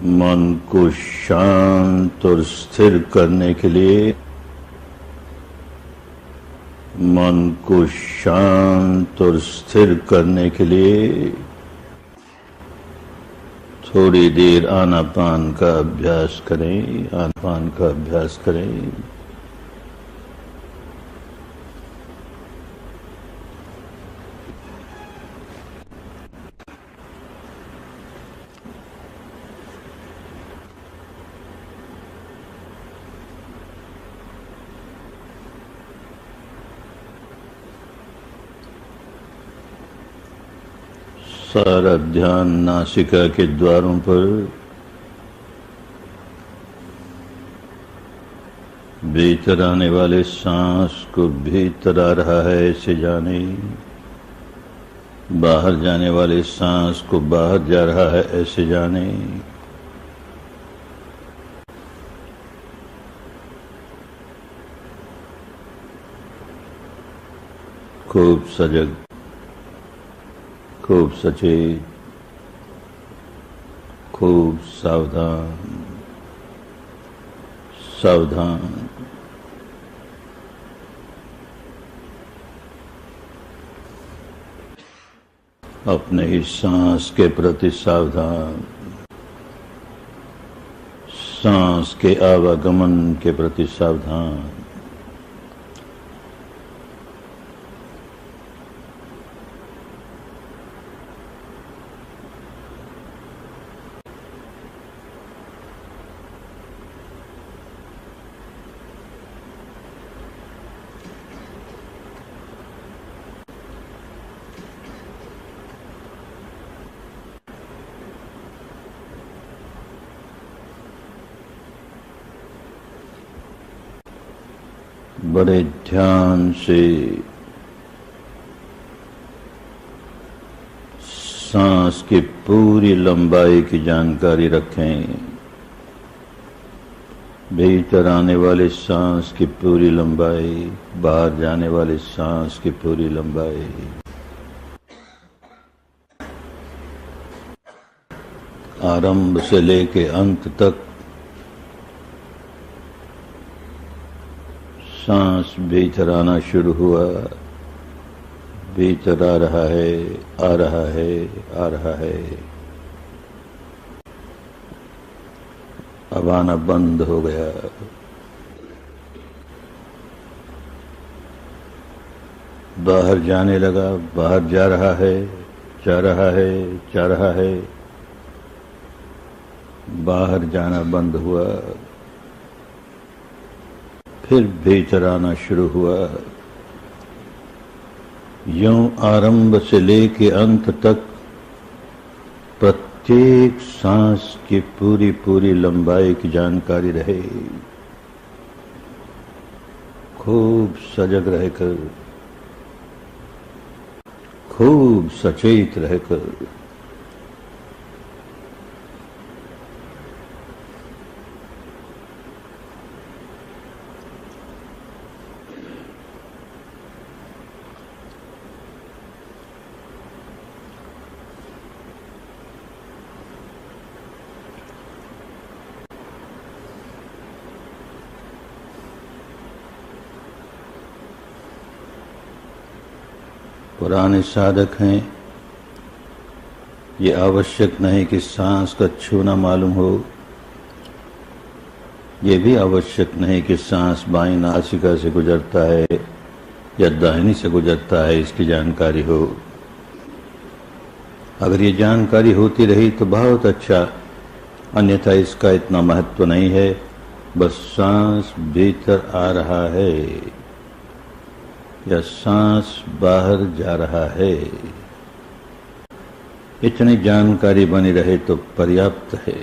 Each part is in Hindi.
मन को शांत और स्थिर करने के लिए, मन को शांत और स्थिर करने के लिए थोड़ी देर आनापान का अभ्यास करें, आनापान का अभ्यास करें। सारा ध्यान नासिका के द्वारों पर भीतर आने वाले सांस को भीतर आ रहा है ऐसे जाने। बाहर जाने वाले सांस को बाहर जा रहा है ऐसे जाने। खूब सजग खूब सचेत खूब सावधान सावधान। अपने ही सांस के प्रति सावधान, सांस के आवागमन के प्रति सावधान। बड़े ध्यान से सांस की पूरी लंबाई की जानकारी रखें। भीतर आने वाले सांस की पूरी लंबाई, बाहर जाने वाले सांस की पूरी लंबाई। आरंभ से लेके अंत तक सांस भीतर आना शुरू हुआ। भीतर आ रहा है, आ रहा है, आ रहा है। अब आना बंद हो गया। बाहर जाने लगा, बाहर जा रहा है, जा रहा है, जा रहा है। बाहर जाना बंद हुआ। फिर भीतर आना शुरू हुआ। यूँ आरंभ से लेके अंत तक प्रत्येक सांस की पूरी पूरी लंबाई की जानकारी रहे। खूब सजग रहकर, खूब सचेत रहकर पुराने साधक हैं। ये आवश्यक नहीं कि सांस का छूना मालूम हो। ये भी आवश्यक नहीं कि सांस बाई नासिका से गुजरता है या दाहिनी से गुजरता है, इसकी जानकारी हो। अगर ये जानकारी होती रही तो बहुत अच्छा अन्यथा इसका इतना महत्व नहीं है। बस सांस भीतर आ रहा है। या सांस बाहर जा रहा है। इतनी जानकारी बनी रहे तो पर्याप्त है।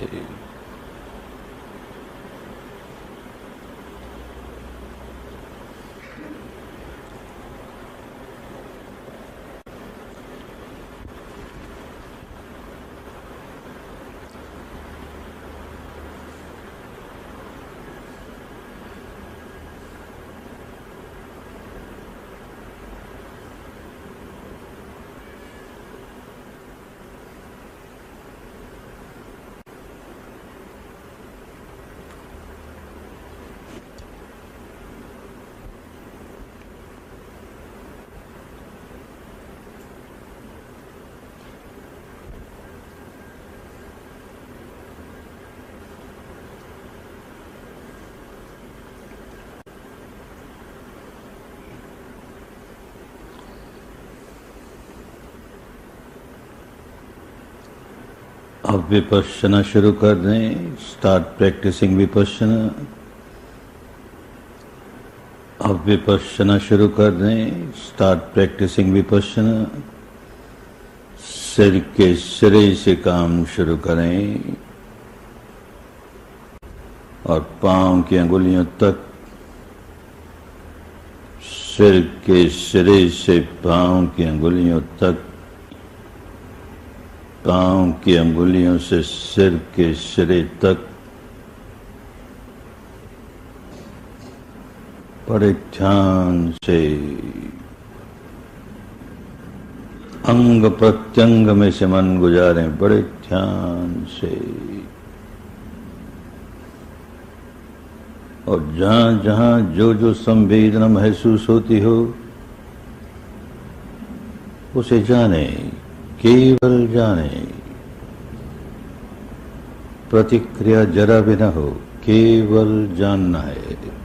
विपश्यना शुरू कर दें। Start practising Vipassana. अब विपश्यना शुरू कर दें। Start practising Vipassana. सिर के सिरे से काम शुरू करें। और पाँव की अंगुलियों तक सिर के सिरे से पाँव की अंगुलियों तक पाँव की अंगुलियों से सिर के सिरे तक बड़े ध्यान से अंग प्रत्यंग में से मन गुजारे, बड़े ध्यान से। और जहाँ जहाँ जो जो संवेदना महसूस होती हो, उसे जाने। केवल जाने। प्रतिक्रिया जरा भी न हो केवल जानना है।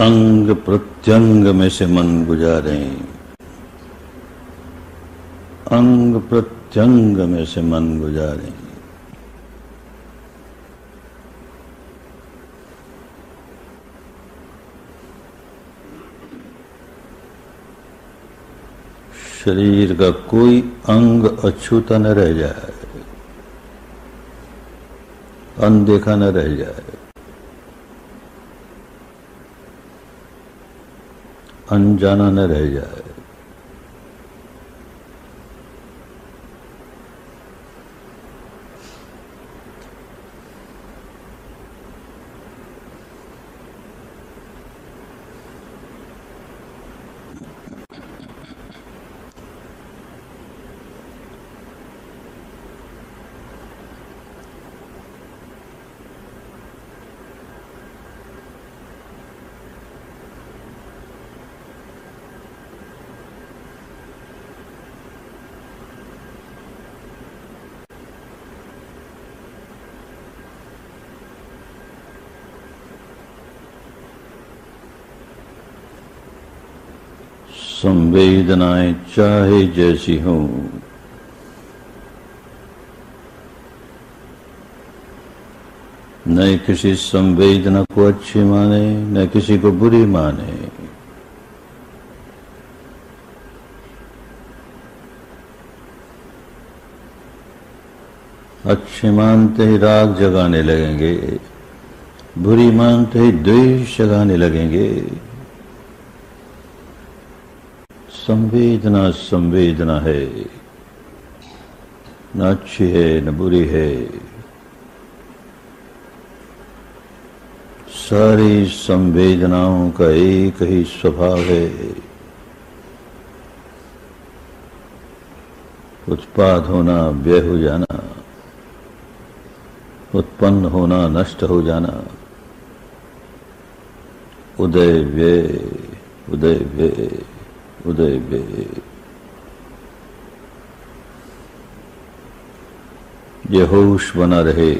अंग प्रत्यंग में से मन गुजारे। अंग प्रत्यंग में से मन गुजारे। शरीर का कोई अंग अछूता न रह जाए, अनदेखा न रह जाए। अनजाना न रह जाए। संवेदनाएँ चाहे जैसी हों। न किसी संवेदना को अच्छी माने, न किसी को बुरी माने। अच्छे मानते ही राग जगाने लगेंगे, बुरी मानते ही द्वेष जगाने लगेंगे। संवेदना संवेदना है। न अच्छी है, न बुरी है। सारी संवेदनाओं का एक ही स्वभाव है। उत्पाद होना व्यय हो जाना, उत्पन्न होना नष्ट हो जाना। उदय व्यय उदय व्यय। उदय वे। ये होश बना रहे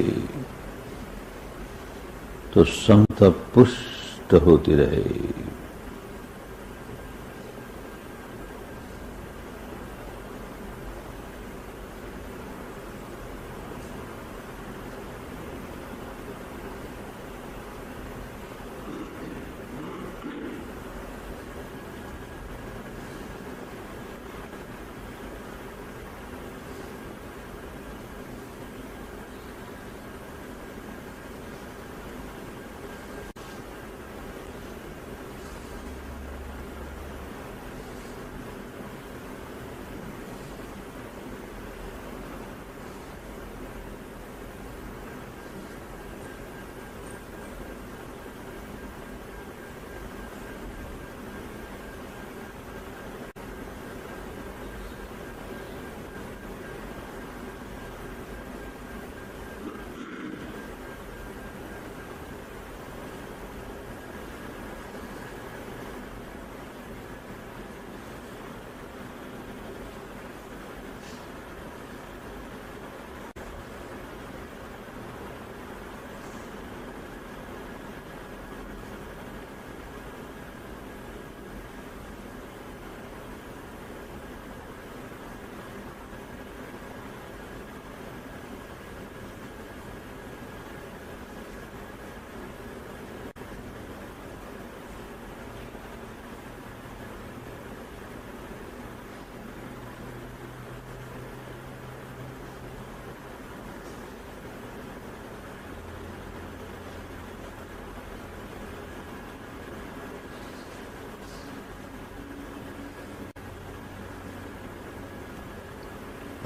तो संत पुष्ट होती रहे।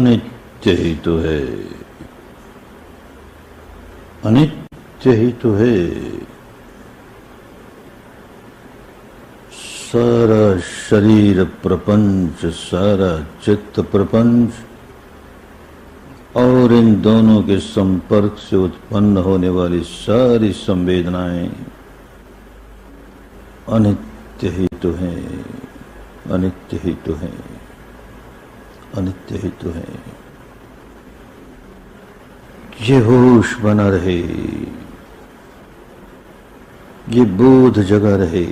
अनित्य ही तो है। अनित्य ही तो है। सारा शरीर प्रपंच, सारा चित्त प्रपंच, और इन दोनों के संपर्क से उत्पन्न होने वाली सारी संवेदनाएँ अनित्य ही तो है, अनित्य ही तो है। अनित्य ही तो है। ये होश बना रहे। ये बोध जगा रहे।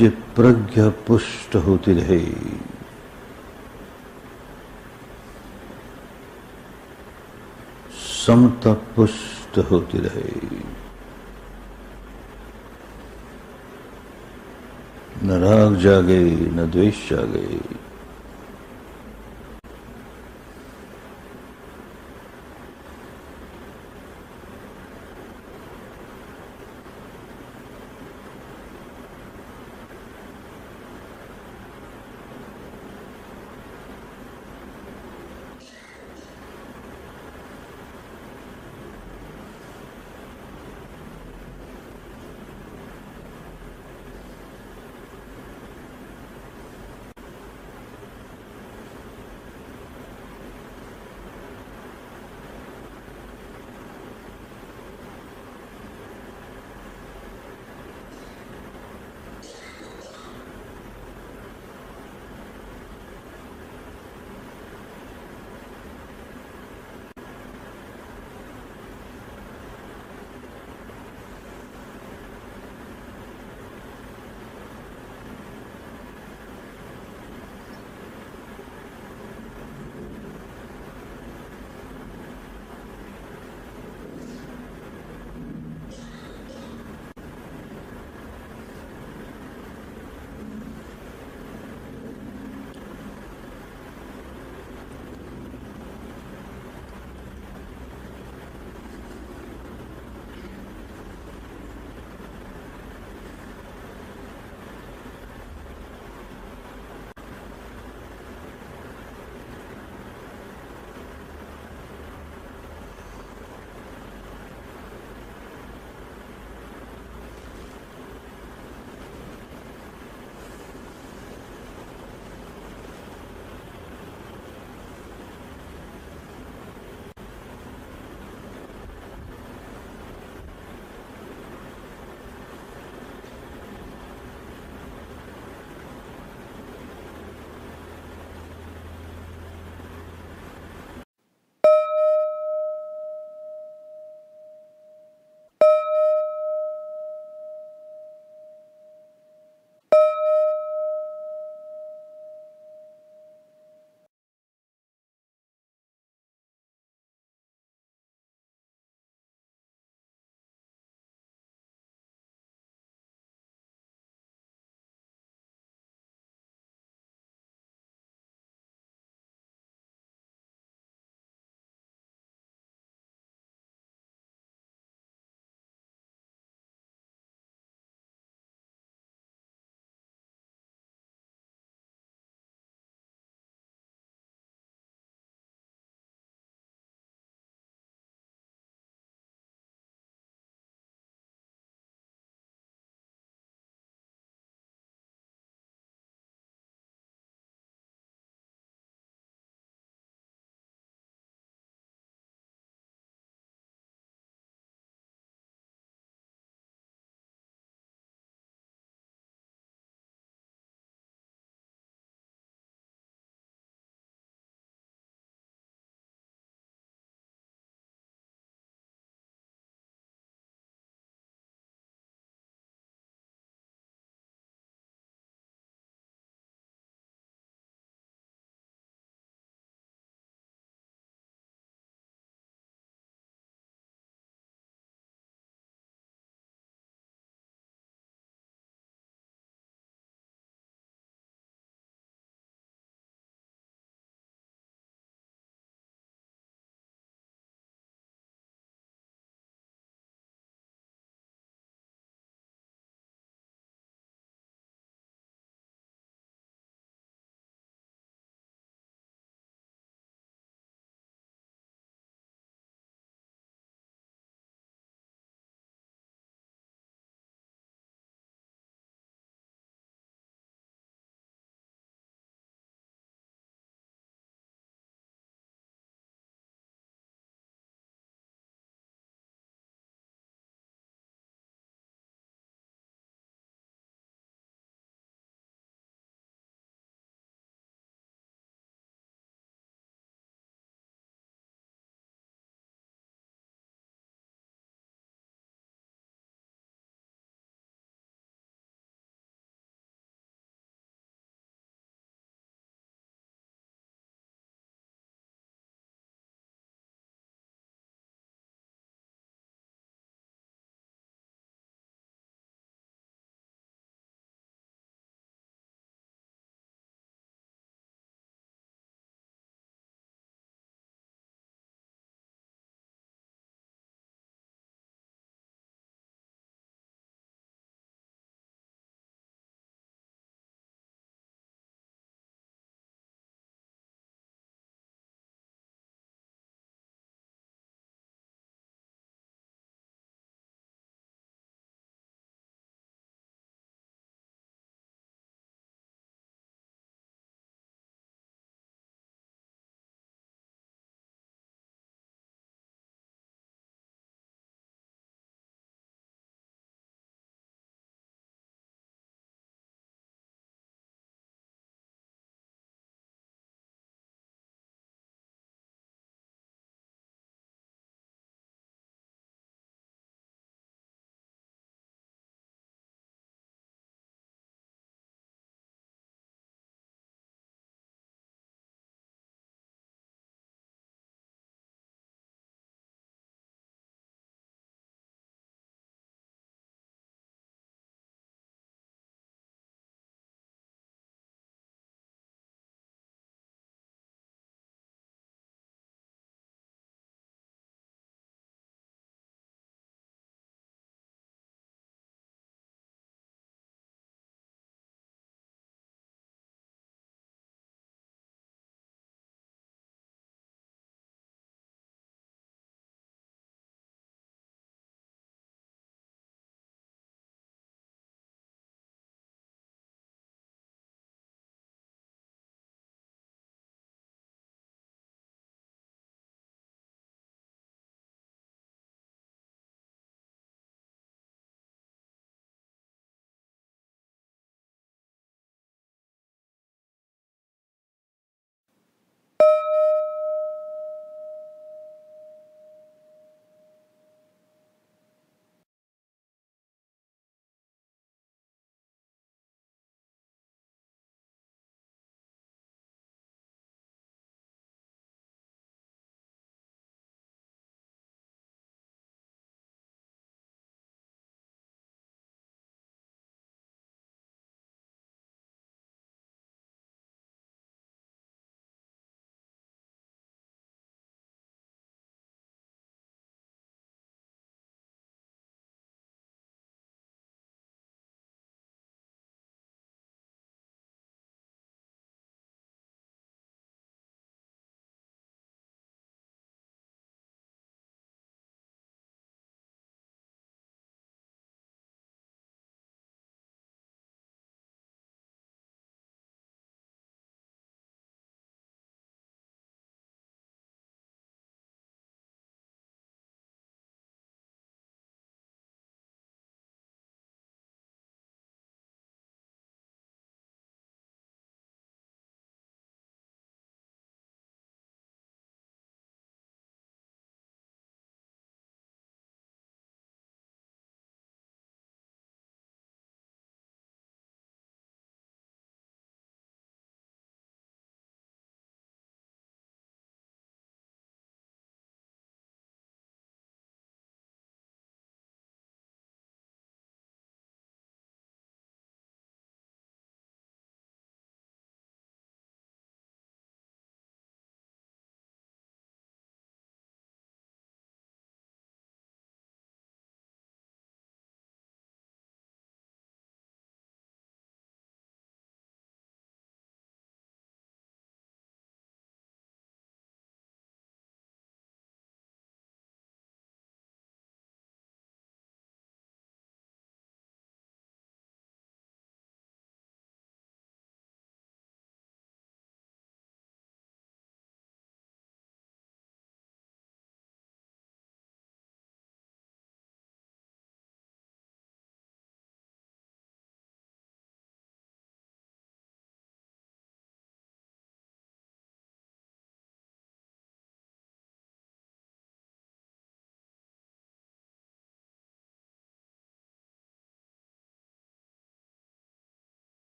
ये प्रज्ञा पुष्ट होती रहे। समता पुष्ट होती रहे। न राग जागे न द्वेष जागे।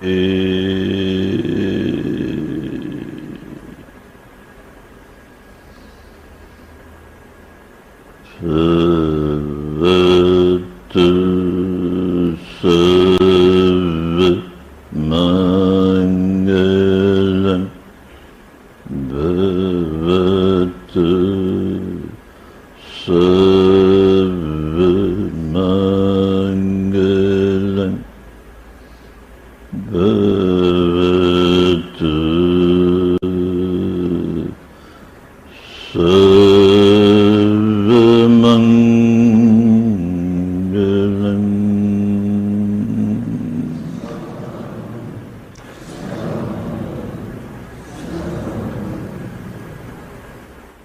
Eh...